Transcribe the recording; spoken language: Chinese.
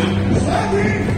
我